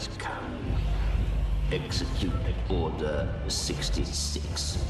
has come. Execute Order 66.